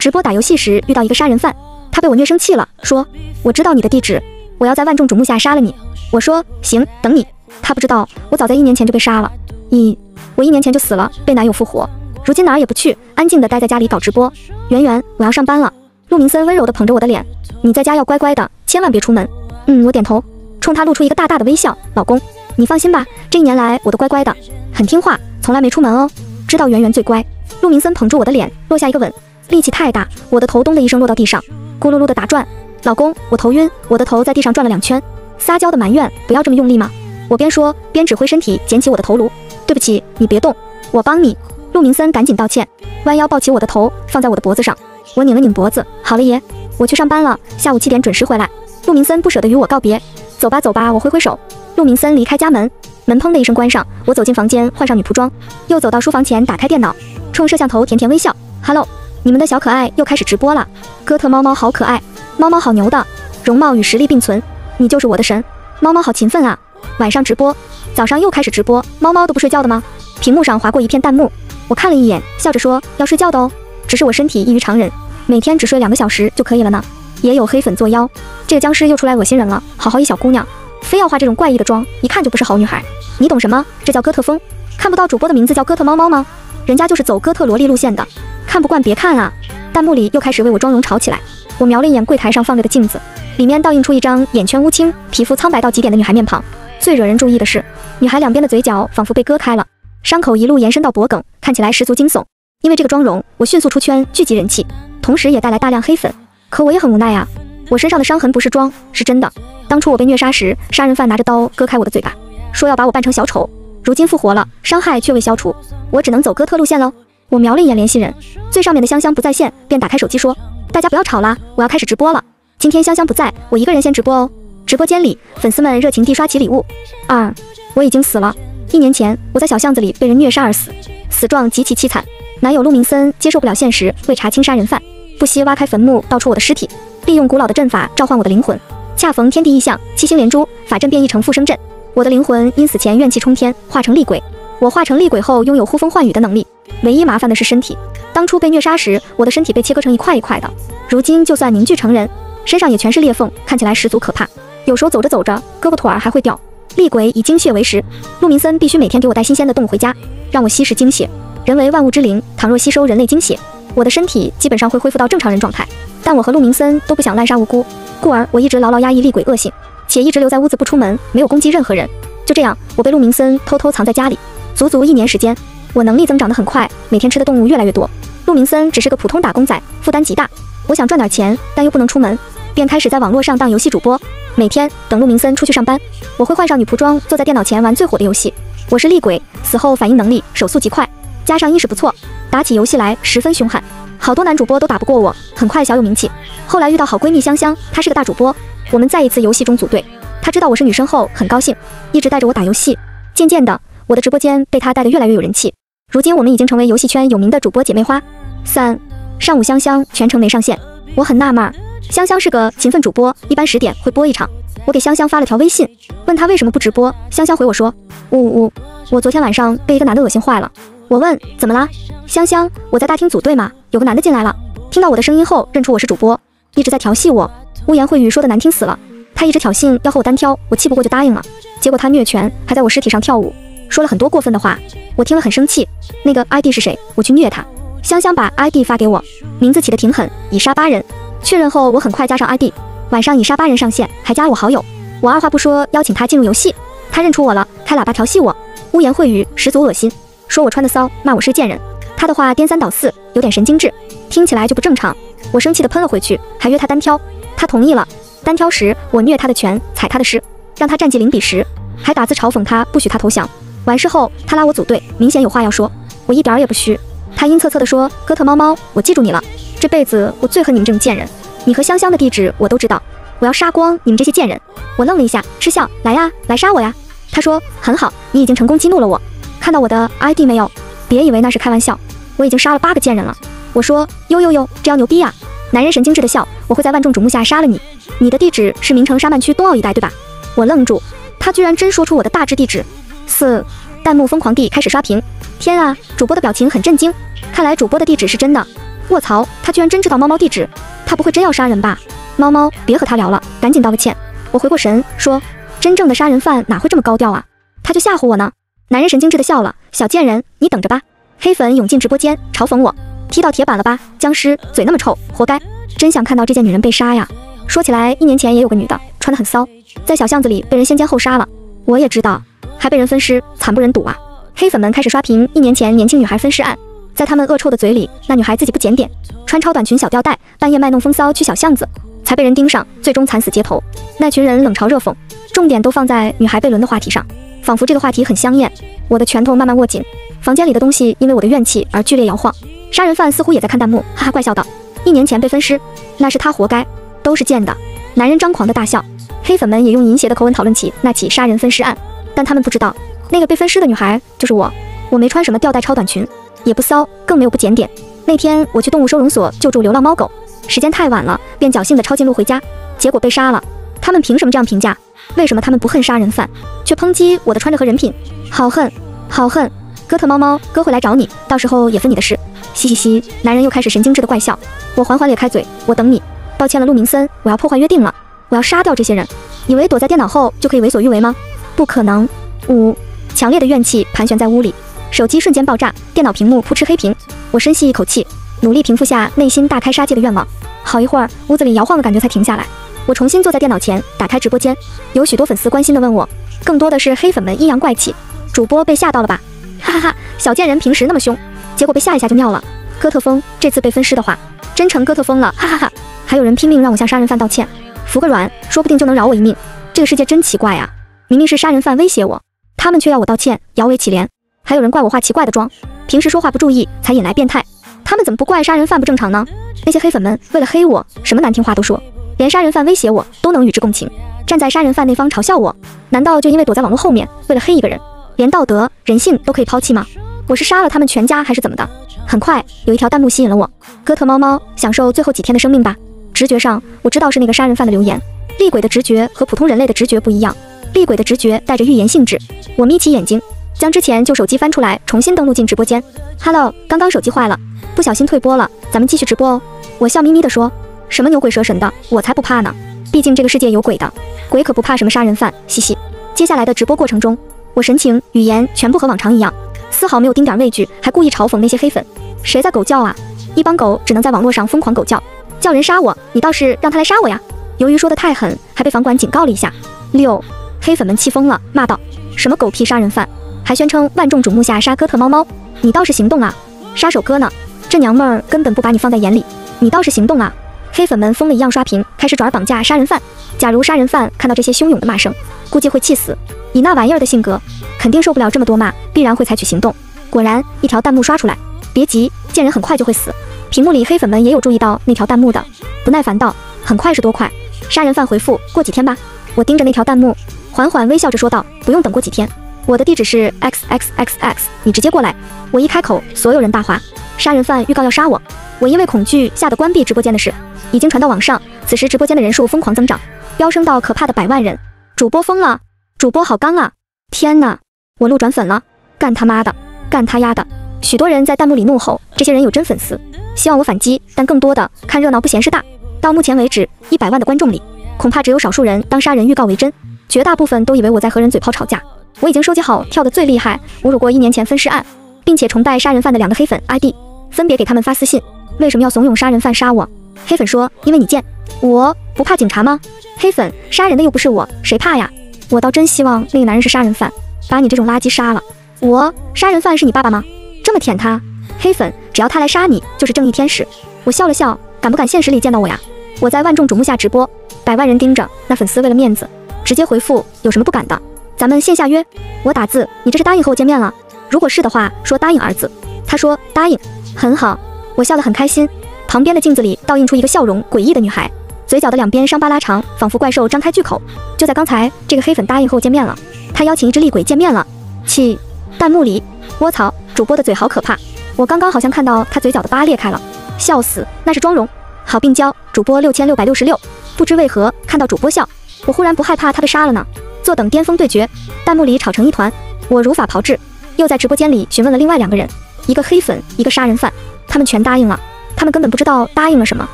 直播打游戏时遇到一个杀人犯，他被我虐生气了，说我知道你的地址，我要在万众瞩目下杀了你。我说行，等你。他不知道我早在一年前就被杀了，一我一年前就死了，被男友复活，如今哪儿也不去，安静的待在家里搞直播。圆圆，我要上班了。陆明森温柔的捧着我的脸，你在家要乖乖的，千万别出门。嗯，我点头，冲他露出一个大大的微笑。老公，你放心吧，这一年来我都乖乖的，很听话，从来没出门哦。知道圆圆最乖。陆明森捧住我的脸，落下一个吻，力气太大，我的头咚的一声落到地上，咕噜噜的打转。老公，我头晕，我的头在地上转了两圈，撒娇的埋怨，不要这么用力嘛。我边说边指挥身体捡起我的头颅。对不起，你别动，我帮你。陆明森赶紧道歉，弯腰抱起我的头放在我的脖子上。我拧了拧脖子，好了爷，我去上班了，下午七点准时回来。陆明森不舍得与我告别，走吧走吧，我挥挥手。陆明森离开家门，门砰的一声关上。我走进房间，换上女仆装，又走到书房前，打开电脑。冲摄像头甜甜微笑，Hello，你们的小可爱又开始直播了。哥特猫猫好可爱，猫猫好牛的，容貌与实力并存，你就是我的神。猫猫好勤奋啊，晚上直播，早上又开始直播，猫猫都不睡觉的吗？屏幕上划过一片弹幕，我看了一眼，笑着说要睡觉的哦，只是我身体异于常人，每天只睡两个小时就可以了呢。也有黑粉作妖，这个僵尸又出来恶心人了。好好一小姑娘，非要化这种怪异的妆，一看就不是好女孩。你懂什么？这叫哥特风。看不到主播的名字叫哥特猫猫吗？人家就是走哥特萝莉路线的，看不惯别看啊！弹幕里又开始为我妆容吵起来。我瞄了一眼柜台上放着的镜子，里面倒映出一张眼圈乌青、皮肤苍白到极点的女孩面庞。最惹人注意的是，女孩两边的嘴角仿佛被割开了，伤口一路延伸到脖颈，看起来十足惊悚。因为这个妆容，我迅速出圈，聚集人气，同时也带来大量黑粉。可我也很无奈啊，我身上的伤痕不是装，是真的。当初我被虐杀时，杀人犯拿着刀割开我的嘴巴，说要把我扮成小丑。如今复活了，伤害却未消除，我只能走哥特路线喽。我瞄了一眼联系人，最上面的香香不在线，便打开手机说：“大家不要吵啦，我要开始直播了。今天香香不在，我一个人先直播哦。”直播间里，粉丝们热情地刷起礼物。二，我已经死了。一年前，我在小巷子里被人虐杀而死，死状极其凄惨。男友陆明森接受不了现实，为查清杀人犯，不惜挖开坟墓盗出我的尸体，利用古老的阵法召唤我的灵魂。恰逢天地异象，七星连珠，法阵变异成复生阵。我的灵魂因死前怨气冲天，化成厉鬼。我化成厉鬼后，拥有呼风唤雨的能力。唯一麻烦的是身体。当初被虐杀时，我的身体被切割成一块一块的。如今就算凝聚成人，身上也全是裂缝，看起来十足可怕。有时候走着走着，胳膊腿儿还会掉。厉鬼以精血为食，陆明森必须每天给我带新鲜的动物回家，让我吸食精血。人为万物之灵，倘若吸收人类精血，我的身体基本上会恢复到正常人状态。但我和陆明森都不想滥杀无辜，故而我一直牢牢压抑厉鬼恶性。且一直留在屋子不出门，没有攻击任何人。就这样，我被陆明森偷偷藏在家里，足足一年时间。我能力增长得很快，每天吃的动物越来越多。陆明森只是个普通打工仔，负担极大。我想赚点钱，但又不能出门，便开始在网络上当游戏主播。每天等陆明森出去上班，我会换上女仆装，坐在电脑前玩最火的游戏。我是厉鬼，死后反应能力、手速极快，加上意识不错，打起游戏来十分凶悍，好多男主播都打不过我，很快小有名气。后来遇到好闺蜜香香，她是个大主播。我们在一次游戏中组队，她知道我是女生后很高兴，一直带着我打游戏。渐渐的，我的直播间被她带得越来越有人气。如今我们已经成为游戏圈有名的主播姐妹花。三上午，香香全程没上线，我很纳闷。香香是个勤奋主播，一般十点会播一场。我给香香发了条微信，问她为什么不直播。香香回我说：呜呜，我昨天晚上被一个男的恶心坏了。我问怎么啦？香香，我在大厅组队嘛，有个男的进来了，听到我的声音后认出我是主播，一直在调戏我。污言秽语说的难听死了，他一直挑衅要和我单挑，我气不过就答应了。结果他虐拳，还在我尸体上跳舞，说了很多过分的话，我听了很生气。那个 ID 是谁？我去虐他。香香把 ID 发给我，名字起的挺狠，以杀八人。确认后，我很快加上 ID。晚上以杀八人上线，还加了我好友。我二话不说邀请他进入游戏，他认出我了，开喇叭调戏我，污言秽语十足恶心，说我穿的骚，骂我是贱人。他的话颠三倒四，有点神经质，听起来就不正常。我生气的喷了回去，还约他单挑。他同意了，单挑时我虐他的拳，踩他的尸，让他战绩零比十，还打字嘲讽他，不许他投降。完事后他拉我组队，明显有话要说，我一点儿也不虚。他阴恻恻地说：“哥特猫猫，我记住你了，这辈子我最恨你们这种贱人。你和香香的地址我都知道，我要杀光你们这些贱人。”我愣了一下，嗤笑：“来呀，来杀我呀！”他说：“很好，你已经成功激怒了我。看到我的 ID 没有？别以为那是开玩笑，我已经杀了八个贱人了。”我说：“呦呦呦，这要牛逼呀！”男人神经质的笑，我会在万众瞩目下杀了你。你的地址是名城沙曼区东澳一带，对吧？我愣住，他居然真说出我的大致地址。四，弹幕疯狂地开始刷屏。天啊，主播的表情很震惊，看来主播的地址是真的。卧槽，他居然真知道猫猫地址，他不会真要杀人吧？猫猫，别和他聊了，赶紧道个歉。我回过神，说，真正的杀人犯哪会这么高调啊？他就吓唬我呢。男人神经质的笑了，小贱人，你等着吧。黑粉涌进直播间，嘲讽我，踢到铁板了吧？僵尸嘴那么臭，活该。真想看到这件女人被杀呀。说起来，一年前也有个女的，穿得很骚，在小巷子里被人先奸后杀了。我也知道，还被人分尸，惨不忍睹啊。黑粉们开始刷屏一年前年轻女孩分尸案，在他们恶臭的嘴里，那女孩自己不检点，穿超短裙小吊带，半夜卖弄风骚去小巷子，才被人盯上，最终惨死街头。那群人冷嘲热讽，重点都放在女孩被轮的话题上，仿佛这个话题很香艳。我的拳头慢慢握紧，房间里的东西因为我的怨气而剧烈摇晃。杀人犯似乎也在看弹幕，哈哈怪笑道：“一年前被分尸，那是他活该。”都是贱的，男人张狂的大笑，黑粉们也用淫邪的口吻讨论起那起杀人分尸案，但他们不知道，那个被分尸的女孩就是我。我没穿什么吊带超短裙，也不骚，更没有不检点。那天我去动物收容所救助流浪猫狗，时间太晚了，便侥幸的抄近路回家，结果被杀了。他们凭什么这样评价？为什么他们不恨杀人犯，却抨击我的穿着和人品？好恨，好恨！哥特猫猫，哥会来找你，到时候也分你的事。嘻嘻嘻，男人又开始神经质的怪笑。我缓缓咧开嘴，我等你。抱歉了，陆明森，我要破坏约定了，我要杀掉这些人。以为躲在电脑后就可以为所欲为吗？不可能！五，强烈的怨气盘旋在屋里，手机瞬间爆炸，电脑屏幕扑哧黑屏。我深吸一口气，努力平复下内心大开杀戒的愿望。好一会儿，屋子里摇晃的感觉才停下来。我重新坐在电脑前，打开直播间，有许多粉丝关心的问我，更多的是黑粉们阴阳怪气。主播被吓到了吧？哈哈哈，小贱人平时那么凶，结果被吓一下就尿了。哥特风这次被分尸的话，真成哥特风了，哈哈哈。还有人拼命让我向杀人犯道歉，服个软，说不定就能饶我一命。这个世界真奇怪呀！明明是杀人犯威胁我，他们却要我道歉，摇尾乞怜。还有人怪我化奇怪的妆，平时说话不注意才引来变态。他们怎么不怪杀人犯不正常呢？那些黑粉们为了黑我，什么难听话都说，连杀人犯威胁我都能与之共情，站在杀人犯那方嘲笑我。难道就因为躲在网络后面，为了黑一个人，连道德人性都可以抛弃吗？我是杀了他们全家还是怎么的？很快有一条弹幕吸引了我：哥特猫猫，享受最后几天的生命吧。直觉上，我知道是那个杀人犯的留言。厉鬼的直觉和普通人类的直觉不一样，厉鬼的直觉带着预言性质。我眯起眼睛，将之前旧手机翻出来，重新登录进直播间。Hello，刚刚手机坏了，不小心退播了，咱们继续直播哦。我笑眯眯地说：“什么牛鬼蛇神的，我才不怕呢！毕竟这个世界有鬼的，鬼可不怕什么杀人犯。”嘻嘻。接下来的直播过程中，我神情、语言全部和往常一样，丝毫没有丁点畏惧，还故意嘲讽那些黑粉：“谁在狗叫啊？一帮狗只能在网络上疯狂狗叫。”叫人杀我，你倒是让他来杀我呀！由于说的太狠，还被房管警告了一下。六黑粉们气疯了，骂道：“什么狗屁杀人犯，还宣称万众瞩目下杀哥特猫猫，你倒是行动啊！杀手哥呢？这娘们儿根本不把你放在眼里，你倒是行动啊！”黑粉们疯了一样刷屏，开始爪绑架杀人犯。假如杀人犯看到这些汹涌的骂声，估计会气死。以那玩意儿的性格，肯定受不了这么多骂，必然会采取行动。果然，一条弹幕刷出来：“别急，贱人很快就会死。”屏幕里黑粉们也有注意到那条弹幕的，不耐烦道：“很快是多快？”杀人犯回复：“过几天吧。”我盯着那条弹幕，缓缓微笑着说道：“不用等过几天，我的地址是 x x x x，你直接过来。”我一开口，所有人大哗。杀人犯预告要杀我，我因为恐惧吓得关闭直播间的事已经传到网上。此时直播间的人数疯狂增长，飙升到可怕的百万人。主播疯了，主播好刚啊！天哪，我路转粉了，干他妈的，干他丫的！许多人在弹幕里怒吼，这些人有真粉丝。希望我反击，但更多的看热闹不嫌事大。到目前为止，一百万的观众里，恐怕只有少数人当杀人预告为真，绝大部分都以为我在和人嘴炮吵架。我已经收集好跳的最厉害，侮辱过一年前分尸案，并且崇拜杀人犯的两个黑粉 ID，分别给他们发私信。为什么要怂恿杀人犯杀我？黑粉说：因为你贱。我不怕警察吗？黑粉杀人的又不是我，谁怕呀？我倒真希望那个男人是杀人犯，把你这种垃圾杀了。我杀人犯是你爸爸吗？这么舔他？黑粉，只要他来杀你，就是正义天使。我笑了笑，敢不敢现实里见到我呀？我在万众瞩目下直播，百万人盯着，那粉丝为了面子，直接回复有什么不敢的？咱们线下约。我打字，你这是答应和我见面了？如果是的话，说答应儿子。他说答应，很好。我笑得很开心。旁边的镜子里倒映出一个笑容诡异的女孩，嘴角的两边伤疤拉长，仿佛怪兽张开巨口。就在刚才，这个黑粉答应和我见面了，他邀请一只厉鬼见面了。气，弹幕里，窝槽，主播的嘴好可怕。我刚刚好像看到他嘴角的疤裂开了，笑死，那是妆容。好病娇，主播六千六百六十六。不知为何看到主播笑，我忽然不害怕他被杀了呢。坐等巅峰对决，弹幕里吵成一团，我如法炮制，又在直播间里询问了另外两个人，一个黑粉，一个杀人犯，他们全答应了。他们根本不知道答应了什么。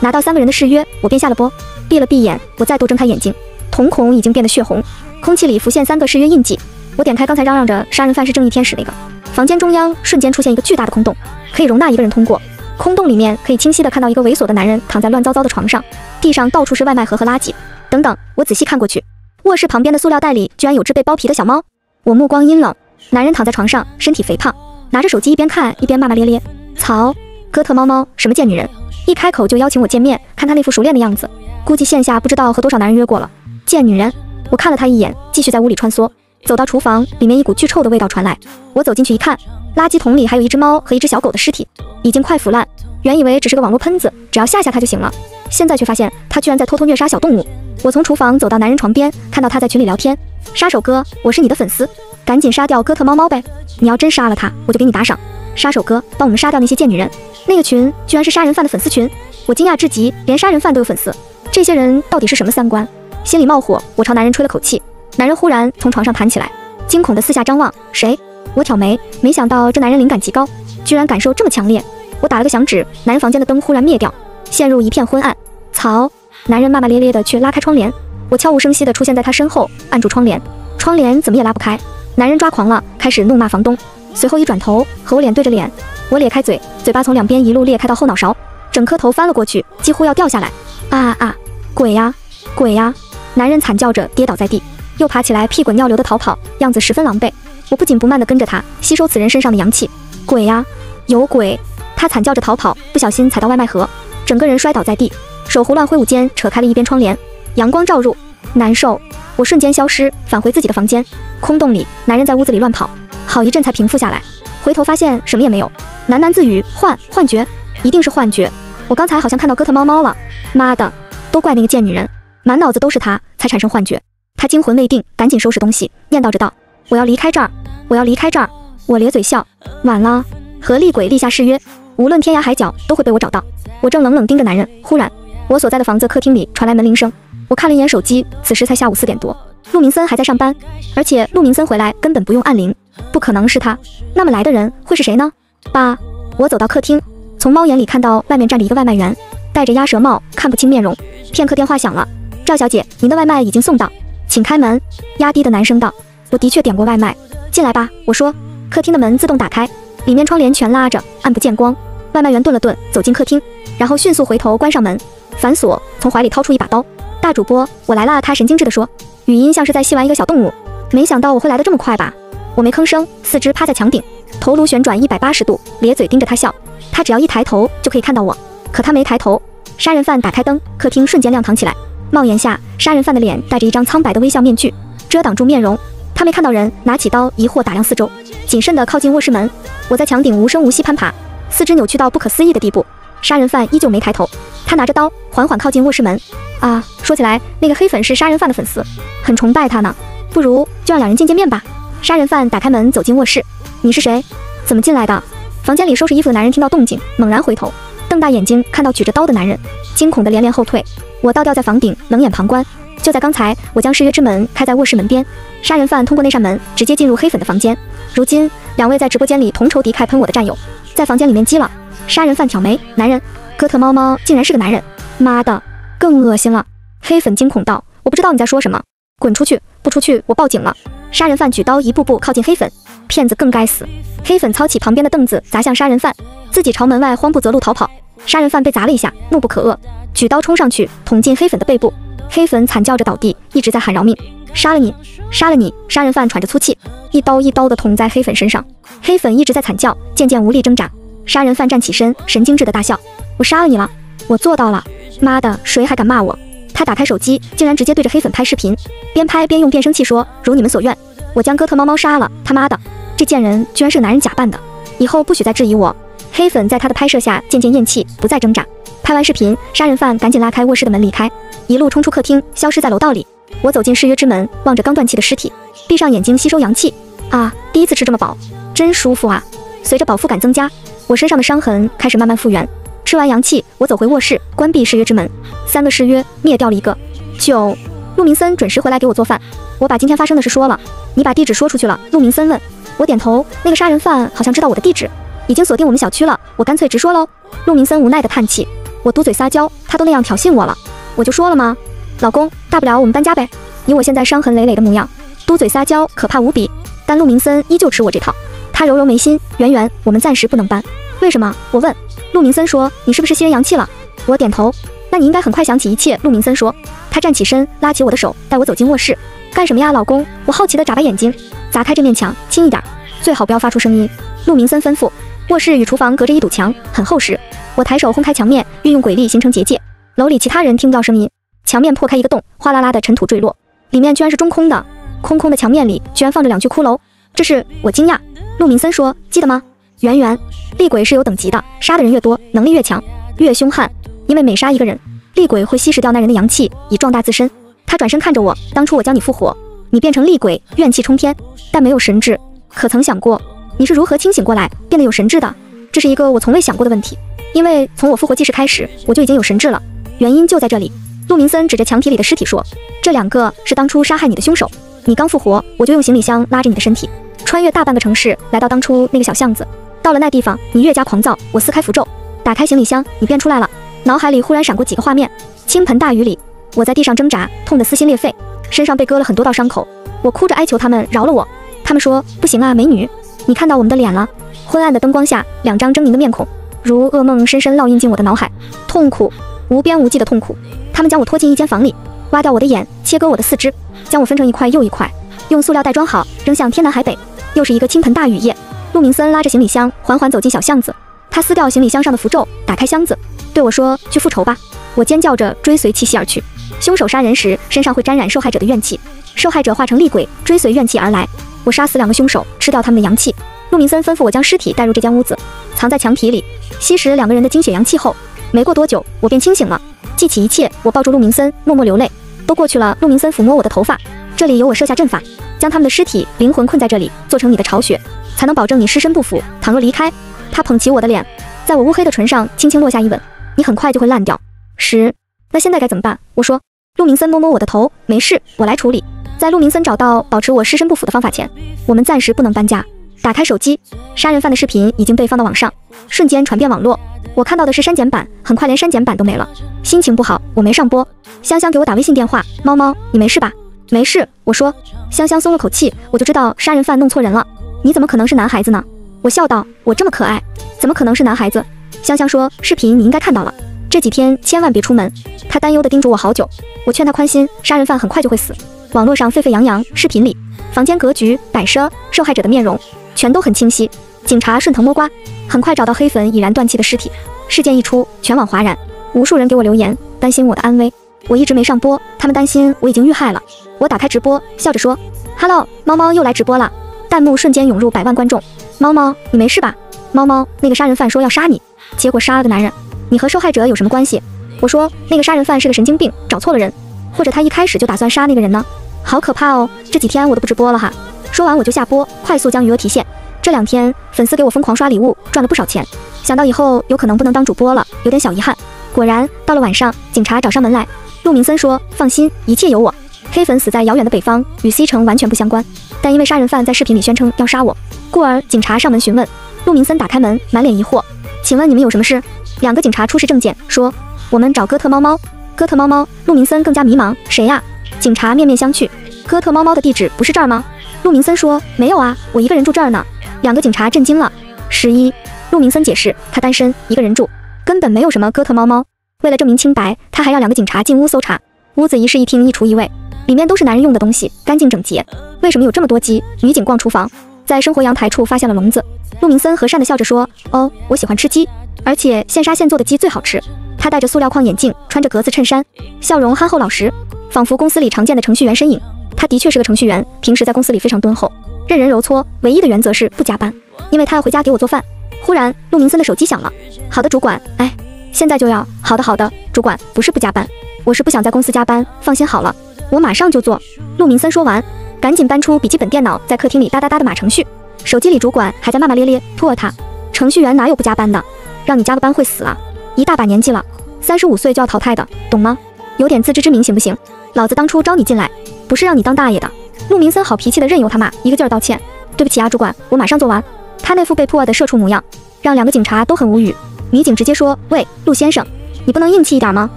拿到三个人的誓约，我便下了播，闭了闭眼，我再度睁开眼睛，瞳孔已经变得血红，空气里浮现三个誓约印记。我点开刚才嚷嚷着杀人犯是正义天使那个房间，中央瞬间出现一个巨大的空洞，可以容纳一个人通过。空洞里面可以清晰的看到一个猥琐的男人躺在乱糟糟的床上，地上到处是外卖盒和垃圾。等等，我仔细看过去，卧室旁边的塑料袋里居然有只被剥皮的小猫。我目光阴冷，男人躺在床上，身体肥胖，拿着手机一边看一边骂骂咧咧。操哥特猫猫什么贱女人，一开口就邀请我见面，看他那副熟练的样子，估计线下不知道和多少男人约过了。贱女人，我看了他一眼，继续在屋里穿梭，走到厨房，里面一股巨臭的味道传来。我走进去一看，垃圾桶里还有一只猫和一只小狗的尸体，已经快腐烂。原以为只是个网络喷子，只要吓吓他就行了，现在却发现他居然在偷偷虐杀小动物。我从厨房走到男人床边，看到他在群里聊天。杀手哥，我是你的粉丝，赶紧杀掉哥特猫猫呗！你要真杀了他，我就给你打赏。杀手哥，帮我们杀掉那些贱女人。那个群居然是杀人犯的粉丝群，我惊讶至极，连杀人犯都有粉丝，这些人到底是什么三观？心里冒火，我朝男人吹了口气。男人忽然从床上弹起来，惊恐的四下张望，谁？我挑眉，没想到这男人灵感极高，居然感受这么强烈。我打了个响指，男人房间的灯忽然灭掉，陷入一片昏暗。曹，男人骂骂咧咧的去拉开窗帘，我悄无声息的出现在他身后，按住窗帘，窗帘怎么也拉不开。男人抓狂了，开始怒骂房东，随后一转头和我脸对着脸，我咧开嘴，嘴巴从两边一路裂开到后脑勺，整颗头翻了过去，几乎要掉下来。啊啊！鬼呀，鬼呀！男人惨叫着跌倒在地，又爬起来屁滚尿流的逃跑，样子十分狼狈。我不紧不慢的跟着他，吸收此人身上的阳气。鬼呀，有鬼！他惨叫着逃跑，不小心踩到外卖盒，整个人摔倒在地，手胡乱挥舞间扯开了一边窗帘，阳光照入，难受。我瞬间消失，返回自己的房间。空洞里，男人在屋子里乱跑，好一阵才平复下来。回头发现什么也没有，喃喃自语：幻幻觉，一定是幻觉。我刚才好像看到哥特猫猫了，妈的，都怪那个贱女人，满脑子都是她，才产生幻觉。他惊魂未定，赶紧收拾东西，念叨着道：我要离开这儿，我要离开这儿。我咧嘴笑，晚了，和厉鬼立下誓约。无论天涯海角都会被我找到。我正冷冷盯着男人，忽然，我所在的房子客厅里传来门铃声。我看了一眼手机，此时才下午四点多，陆明森还在上班，而且陆明森回来根本不用按铃，不可能是他。那么来的人会是谁呢？爸，我走到客厅，从猫眼里看到外面站着一个外卖员，戴着鸭舌帽，看不清面容。片刻，电话响了，赵小姐，您的外卖已经送到，请开门。压低的男声道：“我的确点过外卖，进来吧。”我说。客厅的门自动打开，里面窗帘全拉着，暗不见光。外卖员顿了顿，走进客厅，然后迅速回头关上门，反锁，从怀里掏出一把刀。大主播，我来了。他神经质地说，语音像是在戏玩一个小动物。没想到我会来的这么快吧？我没吭声，四肢趴在墙顶，头颅旋转一百八十度，咧嘴盯着他笑。他只要一抬头就可以看到我，可他没抬头。杀人犯打开灯，客厅瞬间亮堂起来。帽檐下，杀人犯的脸带着一张苍白的微笑面具，遮挡住面容。他没看到人，拿起刀疑惑打量四周，谨慎地靠近卧室门。我在墙顶无声无息攀爬。四肢扭曲到不可思议的地步，杀人犯依旧没抬头。他拿着刀缓缓靠近卧室门。啊，说起来，那个黑粉是杀人犯的粉丝，很崇拜他呢。不如就让两人见见面吧。杀人犯打开门走进卧室。你是谁？怎么进来的？房间里收拾衣服的男人听到动静，猛然回头，瞪大眼睛看到举着刀的男人，惊恐的连连后退。我倒吊在房顶，冷眼旁观。就在刚才，我将誓约之门开在卧室门边，杀人犯通过那扇门直接进入黑粉的房间。如今，两位在直播间里同仇敌忾喷我的战友。在房间里面激了，杀人犯挑眉，男人，哥特猫猫竟然是个男人，妈的，更恶心了。黑粉惊恐道：“我不知道你在说什么，滚出去，不出去我报警了。”杀人犯举刀一步步靠近黑粉，骗子更该死。黑粉操起旁边的凳子砸向杀人犯，自己朝门外慌不择路逃跑。杀人犯被砸了一下，怒不可遏，举刀冲上去捅进黑粉的背部，黑粉惨叫着倒地，一直在喊饶命，杀了你，杀了你！杀人犯喘着粗气，一刀一刀的捅在黑粉身上。黑粉一直在惨叫，渐渐无力挣扎。杀人犯站起身，神经质的大笑：“我杀了你了，我做到了！妈的，谁还敢骂我？”他打开手机，竟然直接对着黑粉拍视频，边拍边用变声器说：“如你们所愿，我将哥特猫猫杀了。他妈的，这贱人居然是男人假扮的，以后不许再质疑我。”黑粉在他的拍摄下渐渐咽气，不再挣扎。拍完视频，杀人犯赶紧拉开卧室的门离开，一路冲出客厅，消失在楼道里。我走进誓约之门，望着刚断气的尸体，闭上眼睛吸收阳气。啊，第一次吃这么饱。真舒服啊！随着饱腹感增加，我身上的伤痕开始慢慢复原。吃完阳气，我走回卧室，关闭誓约之门。三个誓约灭掉了一个。九，陆明森准时回来给我做饭。我把今天发生的事说了。你把地址说出去了？陆明森问。我点头。那个杀人犯好像知道我的地址，已经锁定我们小区了。我干脆直说喽。陆明森无奈的叹气，我嘟嘴撒娇，他都那样挑衅我了，我就说了吗？老公，大不了我们搬家呗。以我现在伤痕累累的模样，嘟嘴撒娇可怕无比。但陆明森依旧吃我这套，他揉揉眉心，圆圆，我们暂时不能搬。为什么？我问。陆明森说，你是不是吸人阳气了？我点头。那你应该很快想起一切。陆明森说。他站起身，拉起我的手，带我走进卧室。干什么呀，老公？我好奇的眨巴眼睛。砸开这面墙，轻一点，最好不要发出声音。陆明森吩咐。卧室与厨房隔着一堵墙，很厚实。我抬手轰开墙面，运用鬼力形成结界。楼里其他人听不到声音。墙面破开一个洞，哗啦啦的尘土坠落，里面居然是中空的。空空的墙面里居然放着两具骷髅。这是我惊讶。陆明森说：“记得吗？圆圆，厉鬼是有等级的，杀的人越多，能力越强，越凶悍。因为每杀一个人。”厉鬼会吸食掉那人的阳气，以壮大自身。他转身看着我，当初我将你复活，你变成厉鬼，怨气冲天，但没有神智。可曾想过，你是如何清醒过来，变得有神智的？这是一个我从未想过的问题。因为从我复活记事开始，我就已经有神智了。原因就在这里。陆明森指着墙体里的尸体说：“这两个是当初杀害你的凶手。你刚复活，我就用行李箱拉着你的身体，穿越大半个城市，来到当初那个小巷子。到了那地方，你越加狂躁，我撕开符咒，打开行李箱，你便出来了。”脑海里忽然闪过几个画面：倾盆大雨里，我在地上挣扎，痛得撕心裂肺，身上被割了很多道伤口。我哭着哀求他们饶了我。他们说不行啊，美女，你看到我们的脸了。昏暗的灯光下，两张狰狞的面孔，如噩梦，深深烙印进我的脑海。痛苦，无边无际的痛苦。他们将我拖进一间房里，挖掉我的眼，切割我的四肢，将我分成一块又一块，用塑料袋装好，扔向天南海北。又是一个倾盆大雨夜。陆明森拉着行李箱，缓缓走进小巷子。他撕掉行李箱上的符咒，打开箱子。对我说：“去复仇吧！”我尖叫着追随气息而去。凶手杀人时身上会沾染受害者的怨气，受害者化成厉鬼追随怨气而来。我杀死两个凶手，吃掉他们的阳气。陆明森吩咐我将尸体带入这间屋子，藏在墙体里，吸食两个人的精血阳气后，没过多久我便清醒了。记起一切，我抱住陆明森，默默流泪。都过去了。陆明森抚摸我的头发，这里有我设下阵法，将他们的尸体灵魂困在这里，做成你的巢穴，才能保证你尸身不腐。倘若离开，他捧起我的脸，在我乌黑的唇上轻轻落下一吻。你很快就会烂掉。十，那现在该怎么办？我说。陆明森摸摸我的头，没事，我来处理。在陆明森找到保持我尸身不腐的方法前，我们暂时不能搬家。打开手机，杀人犯的视频已经被放到网上，瞬间传遍网络。我看到的是删减版，很快连删减版都没了。心情不好，我没上播。香香给我打微信电话，猫猫，你没事吧？没事，我说。香香松了口气，我就知道杀人犯弄错人了。你怎么可能是男孩子呢？我笑道，我这么可爱，怎么可能是男孩子？香香说：“视频你应该看到了，这几天千万别出门。”她担忧地叮嘱我好久。我劝她宽心，杀人犯很快就会死。网络上沸沸扬扬，视频里房间格局、摆设、受害者的面容全都很清晰。警察顺藤摸瓜，很快找到黑粉已然断气的尸体。事件一出，全网哗然，无数人给我留言，担心我的安危。我一直没上播，他们担心我已经遇害了。我打开直播，笑着说：“Hello，猫猫又来直播了。”弹幕瞬间涌入百万观众：“猫猫，你没事吧？猫猫，那个杀人犯说要杀你。”结果杀了个男人，你和受害者有什么关系？我说那个杀人犯是个神经病，找错了人，或者他一开始就打算杀那个人呢？好可怕哦！这几天我都不直播了哈。说完我就下播，快速将余额提现。这两天粉丝给我疯狂刷礼物，赚了不少钱。想到以后有可能不能当主播了，有点小遗憾。果然到了晚上，警察找上门来。陆明森说：“放心，一切有我。”黑粉死在遥远的北方，与 C 城完全不相关，但因为杀人犯在视频里宣称要杀我，故而警察上门询问。陆明森打开门，满脸疑惑。请问你们有什么事？两个警察出示证件，说我们找哥特猫猫。哥特猫猫，陆明森更加迷茫，谁呀？警察面面相觑。哥特猫猫的地址不是这儿吗？陆明森说没有啊，我一个人住这儿呢。两个警察震惊了。十一，陆明森解释，他单身，一个人住，根本没有什么哥特猫猫。为了证明清白，他还让两个警察进屋搜查。屋子一室一厅一厨一卫，里面都是男人用的东西，干净整洁。为什么有这么多鸡？女警逛厨房。在生活阳台处发现了笼子，陆明森和善的笑着说：“哦，我喜欢吃鸡，而且现杀现做的鸡最好吃。”他戴着塑料框眼镜，穿着格子衬衫，笑容憨厚老实，仿佛公司里常见的程序员身影。他的确是个程序员，平时在公司里非常敦厚，任人揉搓，唯一的原则是不加班，因为他要回家给我做饭。忽然，陆明森的手机响了。好的，主管，哎，现在就要。好的，好的，主管，不是不加班，我是不想在公司加班。放心好了，我马上就做。陆明森说完。赶紧搬出笔记本电脑，在客厅里哒哒哒的码程序。手机里主管还在骂骂咧咧，托他。程序员哪有不加班的？让你加个班会死啊！一大把年纪了，三十五岁就要淘汰的，懂吗？有点自知之明行不行？老子当初招你进来，不是让你当大爷的。陆明森好脾气的任由他骂，一个劲儿道歉。对不起啊，主管，我马上做完。他那副被迫的社畜模样，让两个警察都很无语。女警直接说：“喂，陆先生，你不能硬气一点吗？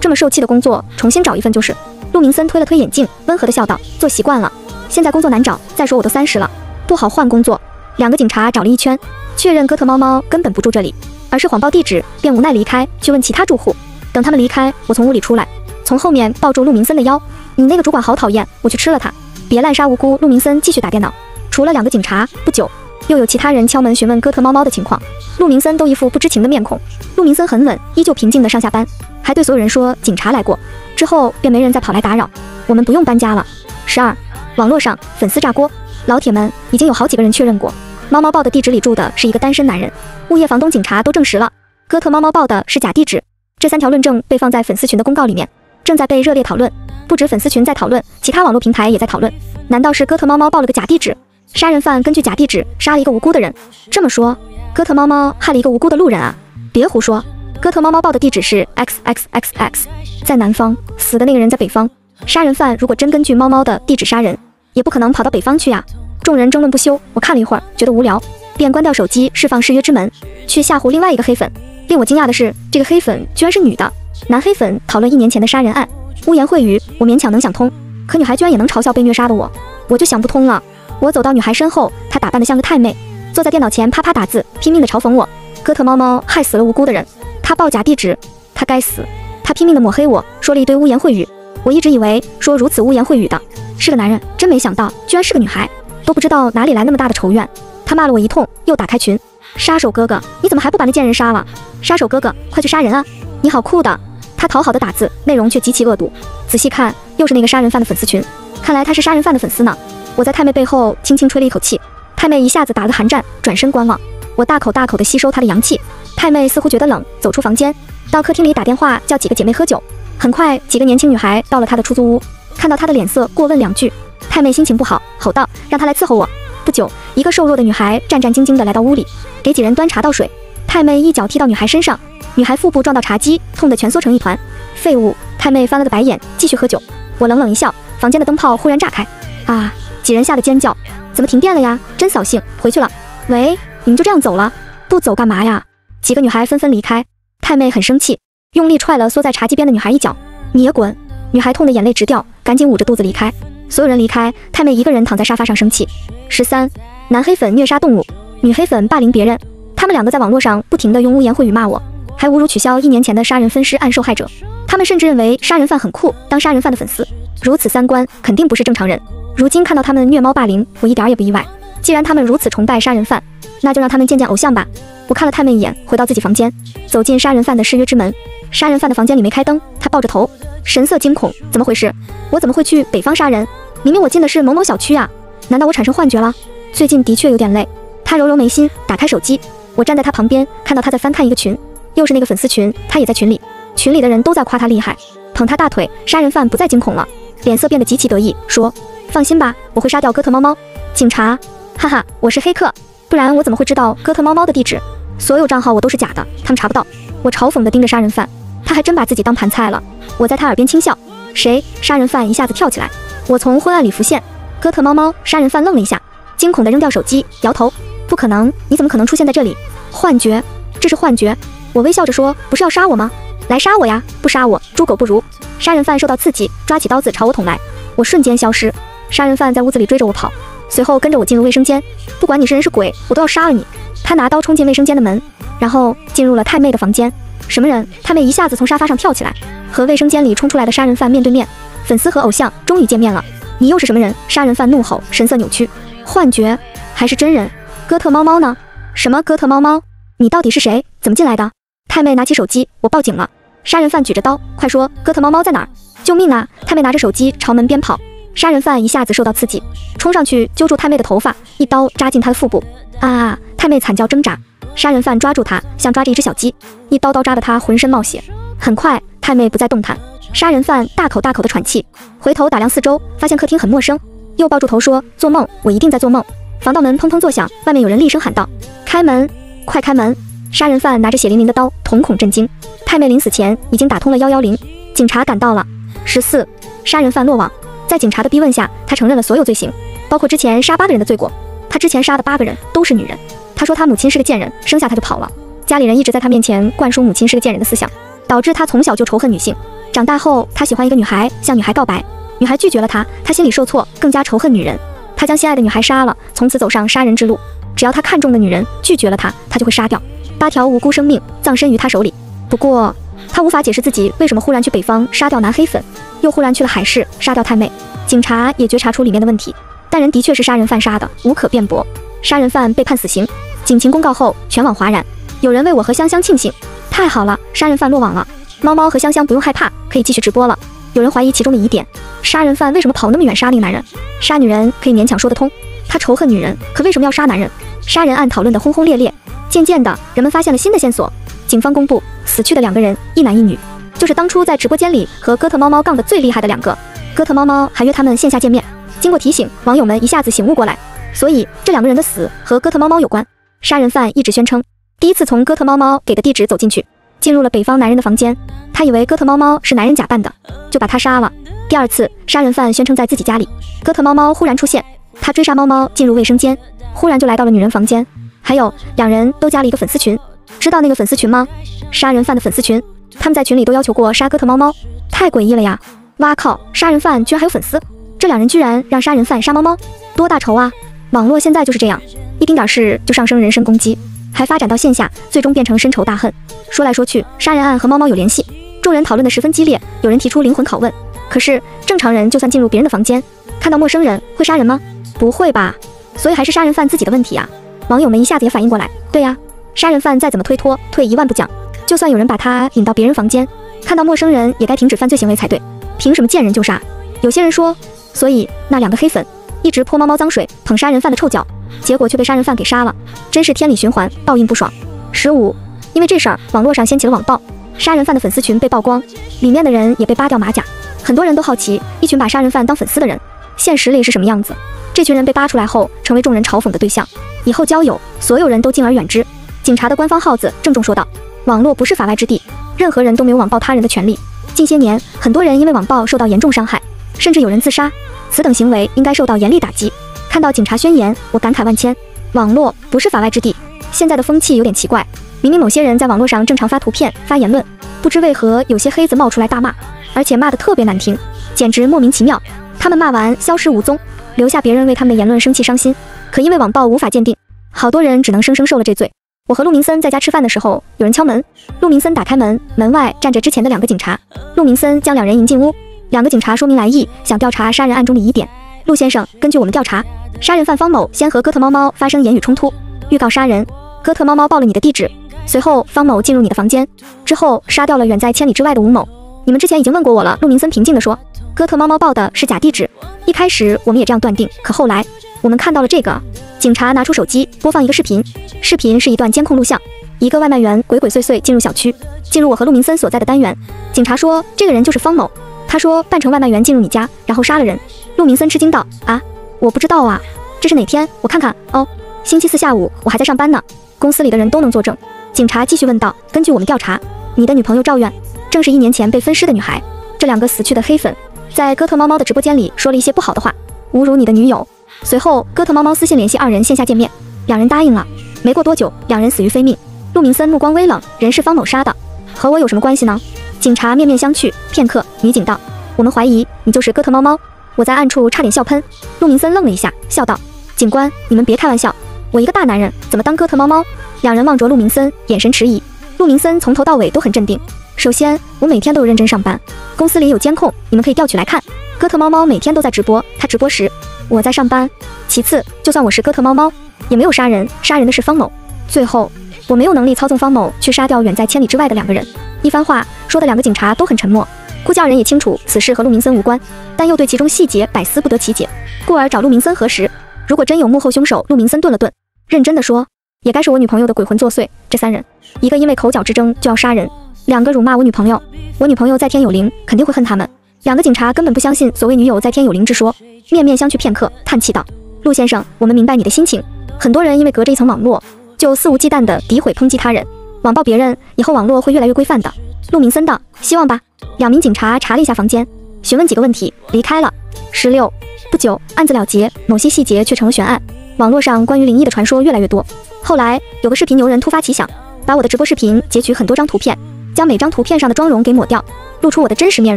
这么受气的工作，重新找一份就是。”陆明森推了推眼镜，温和的笑道：“做习惯了，现在工作难找。再说我都三十了，不好换工作。”两个警察找了一圈，确认哥特猫猫根本不住这里，而是谎报地址，便无奈离开，去问其他住户。等他们离开，我从屋里出来，从后面抱住陆明森的腰：“你那个主管好讨厌，我去吃了他，别滥杀无辜。”陆明森继续打电脑。除了两个警察，不久又有其他人敲门询问哥特猫猫的情况。陆明森都一副不知情的面孔。陆明森很稳，依旧平静的上下班，还对所有人说警察来过。之后便没人再跑来打扰。我们不用搬家了。十二，网络上粉丝炸锅，老铁们已经有好几个人确认过，猫猫报的地址里住的是一个单身男人。物业房东警察都证实了，哥特猫猫报的是假地址。这三条论证被放在粉丝群的公告里面，正在被热烈讨论。不止粉丝群在讨论，其他网络平台也在讨论。难道是哥特猫猫报了个假地址？杀人犯根据假地址杀了一个无辜的人，这么说，哥特猫猫害了一个无辜的路人啊？别胡说，哥特猫猫报的地址是 x x x x，在南方，死的那个人在北方。杀人犯如果真根据猫猫的地址杀人，也不可能跑到北方去呀。众人争论不休，我看了一会儿，觉得无聊，便关掉手机，释放誓约之门，去吓唬另外一个黑粉。令我惊讶的是，这个黑粉居然是女的。男黑粉讨论一年前的杀人案，污言秽语，我勉强能想通，可女孩居然也能嘲笑被虐杀的我，我就想不通了。我走到女孩身后，她打扮得像个太妹，坐在电脑前啪啪打字，拼命地嘲讽我。哥特猫猫害死了无辜的人，他报假地址，他该死。他拼命地抹黑我，说了一堆污言秽语。我一直以为说如此污言秽语的是个男人，真没想到居然是个女孩，都不知道哪里来那么大的仇怨。他骂了我一通，又打开群，杀手哥哥，你怎么还不把那贱人杀了？杀手哥哥，快去杀人啊！你好酷的。他讨好的打字，内容却极其恶毒。仔细看，又是那个杀人犯的粉丝群，看来他是杀人犯的粉丝呢。我在太妹背后轻轻吹了一口气，太妹一下子打了个寒战，转身观望。我大口大口地吸收她的阳气。太妹似乎觉得冷，走出房间，到客厅里打电话叫几个姐妹喝酒。很快，几个年轻女孩到了她的出租屋，看到她的脸色，过问两句。太妹心情不好，吼道：“让她来伺候我。”不久，一个瘦弱的女孩战战兢兢地来到屋里，给几人端茶倒水。太妹一脚踢到女孩身上，女孩腹部撞到茶几，痛得蜷缩成一团。废物！太妹翻了个白眼，继续喝酒。我冷冷一笑，房间的灯泡忽然炸开，啊！几人吓得尖叫，怎么停电了呀？真扫兴，回去了。喂，你们就这样走了？不走干嘛呀？几个女孩纷纷离开。太妹很生气，用力踹了缩在茶几边的女孩一脚。你也滚！女孩痛得眼泪直掉，赶紧捂着肚子离开。所有人离开，太妹一个人躺在沙发上生气。十三，男黑粉虐杀动物，女黑粉霸凌别人。他们两个在网络上不停地用污言秽语骂我，还侮辱取消一年前的杀人分尸案受害者。他们甚至认为杀人犯很酷，当杀人犯的粉丝，如此三观肯定不是正常人。如今看到他们虐猫霸凌，我一点也不意外。既然他们如此崇拜杀人犯，那就让他们见见偶像吧。我看了太妹一眼，回到自己房间，走进杀人犯的誓约之门。杀人犯的房间里没开灯，他抱着头，神色惊恐。怎么回事？我怎么会去北方杀人？明明我进的是某某小区啊！难道我产生幻觉了？最近的确有点累。他揉揉眉心，打开手机。我站在他旁边，看到他在翻看一个群，又是那个粉丝群，他也在群里。群里的人都在夸他厉害，捧他大腿。杀人犯不再惊恐了，脸色变得极其得意，说。放心吧，我会杀掉哥特猫猫。警察，哈哈，我是黑客，不然我怎么会知道哥特猫猫的地址？所有账号我都是假的，他们查不到。我嘲讽地盯着杀人犯，他还真把自己当盘菜了。我在他耳边轻笑。谁？杀人犯一下子跳起来。我从昏暗里浮现。哥特猫猫。杀人犯愣了一下，惊恐地扔掉手机，摇头。不可能，你怎么可能出现在这里？幻觉，这是幻觉。我微笑着说，不是要杀我吗？来杀我呀！不杀我，猪狗不如。杀人犯受到刺激，抓起刀子朝我捅来。我瞬间消失。杀人犯在屋子里追着我跑，随后跟着我进入卫生间。不管你是人是鬼，我都要杀了你！他拿刀冲进卫生间的门，然后进入了太妹的房间。什么人？太妹一下子从沙发上跳起来，和卫生间里冲出来的杀人犯面对面。粉丝和偶像终于见面了。你又是什么人？杀人犯怒吼，神色扭曲。幻觉还是真人？哥特猫猫呢？什么哥特猫猫？你到底是谁？怎么进来的？太妹拿起手机，我报警了。杀人犯举着刀，快说，哥特猫猫在哪儿？救命啊！太妹拿着手机朝门边跑。杀人犯一下子受到刺激，冲上去揪住太妹的头发，一刀扎进她的腹部。啊！太妹惨叫挣扎。杀人犯抓住她，像抓着一只小鸡，一刀刀扎得她浑身冒血。很快，太妹不再动弹。杀人犯大口大口的喘气，回头打量四周，发现客厅很陌生，又抱住头说：“做梦，我一定在做梦。”防盗门砰砰作响，外面有人厉声喊道：“开门，快开门！”杀人犯拿着血淋淋的刀，瞳孔震惊。太妹临死前已经打通了幺幺零，警察赶到了。十四，杀人犯落网。在警察的逼问下，他承认了所有罪行，包括之前杀八个人的罪过。他之前杀的八个人都是女人。他说他母亲是个贱人，生下他就跑了。家里人一直在他面前灌输母亲是个贱人的思想，导致他从小就仇恨女性。长大后，他喜欢一个女孩，向女孩告白，女孩拒绝了他，他心里受挫，更加仇恨女人。他将心爱的女孩杀了，从此走上杀人之路。只要他看中的女人拒绝了他，他就会杀掉。八条无辜生命葬身于他手里。不过，他无法解释自己为什么忽然去北方杀掉男黑粉，又忽然去了海市杀掉太妹。警察也觉察出里面的问题，但人的确是杀人犯杀的，无可辩驳。杀人犯被判死刑。警情公告后，全网哗然。有人为我和香香庆幸，太好了，杀人犯落网了。猫猫和香香不用害怕，可以继续直播了。有人怀疑其中的疑点：杀人犯为什么跑那么远杀那个男人？杀女人可以勉强说得通，他仇恨女人，可为什么要杀男人？杀人案讨论的轰轰烈烈。渐渐的，人们发现了新的线索。警方公布，死去的两个人，一男一女，就是当初在直播间里和哥特猫猫杠的最厉害的两个。哥特猫猫还约他们线下见面。经过提醒，网友们一下子醒悟过来，所以这两个人的死和哥特猫猫有关。杀人犯一直宣称，第一次从哥特猫猫给的地址走进去，进入了北方男人的房间，他以为哥特猫猫是男人假扮的，就把他杀了。第二次，杀人犯宣称在自己家里，哥特猫猫忽然出现，他追杀猫猫进入卫生间，忽然就来到了女人房间。还有两人都加了一个粉丝群，知道那个粉丝群吗？杀人犯的粉丝群，他们在群里都要求过杀哥特猫猫，太诡异了呀！哇靠，杀人犯居然还有粉丝，这两人居然让杀人犯杀猫猫，多大仇啊！网络现在就是这样。一丁点事就上升人身攻击，还发展到线下，最终变成深仇大恨。说来说去，杀人案和猫猫有联系，众人讨论的十分激烈。有人提出灵魂拷问：可是正常人就算进入别人的房间，看到陌生人会杀人吗？不会吧。所以还是杀人犯自己的问题呀。网友们一下子也反应过来，对呀，杀人犯再怎么推脱，退一万步讲，就算有人把他引到别人房间，看到陌生人也该停止犯罪行为才对。凭什么见人就杀？有些人说，所以那两个黑粉一直泼猫猫脏水，捧杀人犯的臭脚。结果却被杀人犯给杀了，真是天理循环，报应不爽。十五，因为这事儿，网络上掀起了网暴，杀人犯的粉丝群被曝光，里面的人也被扒掉马甲。很多人都好奇，一群把杀人犯当粉丝的人，现实里是什么样子？这群人被扒出来后，成为众人嘲讽的对象，以后交友，所有人都敬而远之。警察的官方号子郑重说道：“网络不是法外之地，任何人都没有网暴他人的权利。近些年，很多人因为网暴受到严重伤害，甚至有人自杀，此等行为应该受到严厉打击。”看到警察宣言，我感慨万千。网络不是法外之地。现在的风气有点奇怪，明明某些人在网络上正常发图片、发言论，不知为何有些黑子冒出来大骂，而且骂得特别难听，简直莫名其妙。他们骂完消失无踪，留下别人为他们的言论生气伤心。可因为网暴无法鉴定，好多人只能生生受了这罪。我和陆明森在家吃饭的时候，有人敲门，陆明森打开门，门外站着之前的两个警察。陆明森将两人迎进屋，两个警察说明来意，想调查杀人案中的疑点。陆先生，根据我们调查。杀人犯方某先和哥特猫猫发生言语冲突，预告杀人。哥特猫猫报了你的地址，随后方某进入你的房间，之后杀掉了远在千里之外的吴某。你们之前已经问过我了。陆明森平静地说：“哥特猫猫报的是假地址，一开始我们也这样断定，可后来我们看到了这个。”警察拿出手机播放一个视频，视频是一段监控录像，一个外卖员鬼鬼祟祟进入小区，进入我和陆明森所在的单元。警察说这个人就是方某，他说扮成外卖员进入你家，然后杀了人。陆明森吃惊道：“啊？”我不知道啊，这是哪天？我看看哦，星期四下午，我还在上班呢。公司里的人都能作证。警察继续问道：“根据我们调查，你的女朋友赵苑，正是一年前被分尸的女孩。这两个死去的黑粉，在哥特猫猫的直播间里说了一些不好的话，侮辱你的女友。随后，哥特猫猫私信联系二人线下见面，两人答应了。没过多久，两人死于非命。陆明森目光微冷，人是方某杀的，和我有什么关系呢？警察面面相觑，片刻，女警道：“我们怀疑你就是哥特猫猫。”我在暗处差点笑喷，陆明森愣了一下，笑道：“警官，你们别开玩笑，我一个大男人怎么当哥特猫猫？”两人望着陆明森，眼神迟疑。陆明森从头到尾都很镇定。首先，我每天都有认真上班，公司里有监控，你们可以调取来看。哥特猫猫每天都在直播，他直播时我在上班。其次，就算我是哥特猫猫，也没有杀人，杀人的是方某。最后，我没有能力操纵方某去杀掉远在千里之外的两个人。一番话说的两个警察都很沉默。呼叫人也清楚此事和陆明森无关，但又对其中细节百思不得其解，故而找陆明森核实。如果真有幕后凶手，陆明森顿了顿，认真的说：“也该是我女朋友的鬼魂作祟。这三人，一个因为口角之争就要杀人，两个辱骂我女朋友。我女朋友在天有灵，肯定会恨他们。”两个警察根本不相信所谓女友在天有灵之说，面面相觑片刻，叹气道：“陆先生，我们明白你的心情。很多人因为隔着一层网络，就肆无忌惮地诋毁抨击他人，网暴别人，以后网络会越来越规范的。”陆明森道：“希望吧。”两名警察查了一下房间，询问几个问题，离开了。十六不久，案子了结，某些细节却成了悬案。网络上关于灵异的传说越来越多。后来有个视频牛人突发奇想，把我的直播视频截取很多张图片，将每张图片上的妆容给抹掉，露出我的真实面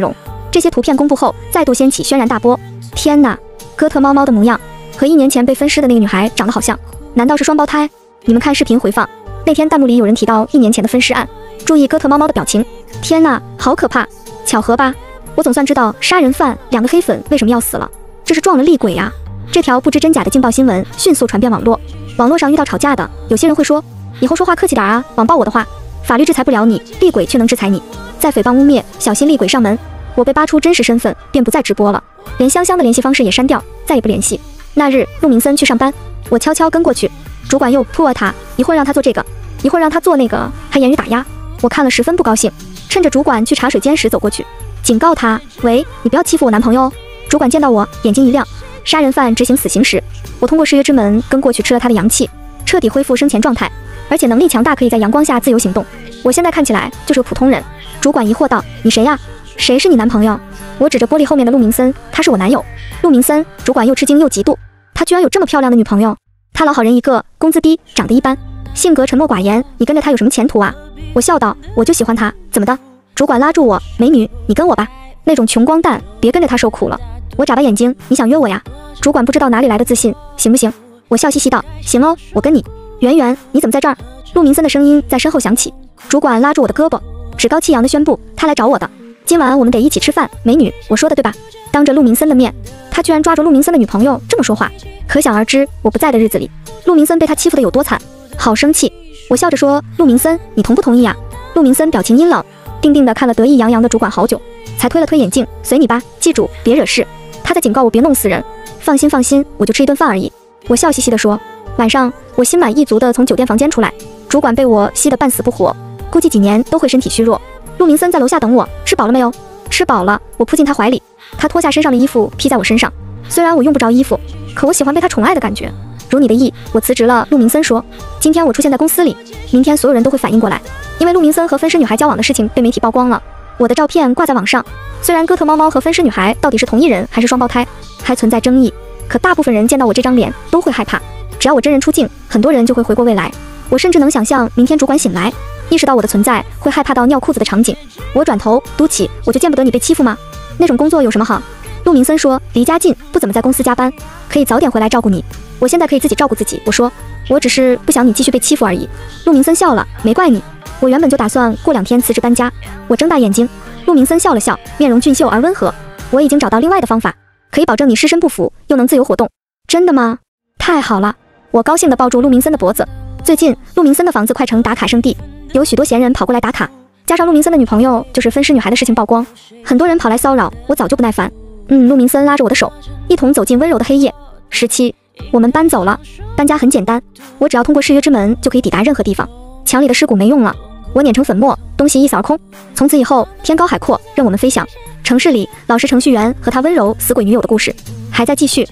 容。这些图片公布后，再度掀起轩然大波。天哪，哥特猫猫的模样和一年前被分尸的那个女孩长得好像，难道是双胞胎？你们看视频回放，那天弹幕里有人提到一年前的分尸案，注意哥特猫猫的表情。天哪，好可怕！巧合吧？我总算知道杀人犯两个黑粉为什么要死了，这是撞了厉鬼呀！这条不知真假的劲爆新闻迅速传遍网络。网络上遇到吵架的，有些人会说，以后说话客气点啊，网暴我的话，法律制裁不了你，厉鬼却能制裁你。再诽谤污蔑，小心厉鬼上门。我被扒出真实身份，便不再直播了，连香香的联系方式也删掉，再也不联系。那日，陆明森去上班，我悄悄跟过去，主管又扑了他，一会儿让他做这个，一会儿让他做那个，还言语打压。我看了十分不高兴，趁着主管去茶水间时走过去，警告他：喂，你不要欺负我男朋友哦。主管见到我，眼睛一亮。杀人犯执行死刑时，我通过誓约之门跟过去吃了他的阳气，彻底恢复生前状态，而且能力强大，可以在阳光下自由行动。我现在看起来就是个普通人。主管疑惑道：“你谁呀？谁是你男朋友？”我指着玻璃后面的陆明森，他是我男友。陆明森，主管又吃惊又嫉妒，他居然有这么漂亮的女朋友。他老好人一个，工资低，长得一般，性格沉默寡言，你跟着他有什么前途啊？我笑道：“我就喜欢他，怎么的？”主管拉住我：“美女，你跟我吧，那种穷光蛋，别跟着他受苦了。”我眨巴眼睛，你想约我呀？主管不知道哪里来的自信，行不行？我笑嘻嘻道，行哦，我跟你。圆圆，你怎么在这儿？陆明森的声音在身后响起。主管拉住我的胳膊，趾高气扬地宣布，他来找我的。今晚我们得一起吃饭，美女，我说的对吧？当着陆明森的面，他居然抓住陆明森的女朋友这么说话，可想而知我不在的日子里，陆明森被他欺负的有多惨。好生气，我笑着说，陆明森，你同不同意啊？陆明森表情阴冷，定定地看了得意洋洋的主管好久，才推了推眼镜，随你吧，记住别惹事。他在警告我别弄死人，放心放心，我就吃一顿饭而已。我笑嘻嘻地说。晚上我心满意足地从酒店房间出来，主管被我吸得半死不活，估计几年都会身体虚弱。陆明森在楼下等我，吃饱了没有？吃饱了。我扑进他怀里，他脱下身上的衣服披在我身上。虽然我用不着衣服，可我喜欢被他宠爱的感觉。如你的意，我辞职了。陆明森说，今天我出现在公司里，明天所有人都会反应过来，因为陆明森和分尸女孩交往的事情被媒体曝光了，我的照片挂在网上。虽然哥特猫猫和分尸女孩到底是同一人还是双胞胎，还存在争议，可大部分人见到我这张脸都会害怕。只要我真人出镜，很多人就会回过未来。我甚至能想象明天主管醒来，意识到我的存在会害怕到尿裤子的场景。我转头嘟起，我就见不得你被欺负吗？那种工作有什么好？陆明森说，离家近，不怎么在公司加班，可以早点回来照顾你。我现在可以自己照顾自己。我说，我只是不想你继续被欺负而已。陆明森笑了，没怪你。我原本就打算过两天辞职搬家。我睁大眼睛。陆明森笑了笑，面容俊秀而温和。我已经找到另外的方法，可以保证你尸身不腐，又能自由活动。真的吗？太好了！我高兴地抱住陆明森的脖子。最近，陆明森的房子快成打卡圣地，有许多闲人跑过来打卡。加上陆明森的女朋友就是分尸女孩的事情曝光，很多人跑来骚扰，我早就不耐烦。嗯，陆明森拉着我的手，一同走进温柔的黑夜。十七，我们搬走了。搬家很简单，我只要通过誓约之门就可以抵达任何地方。墙里的尸骨没用了。我碾成粉末，东西一扫而空。从此以后，天高海阔，任我们飞翔。城市里，老实程序员和他温柔死鬼女友的故事还在继续。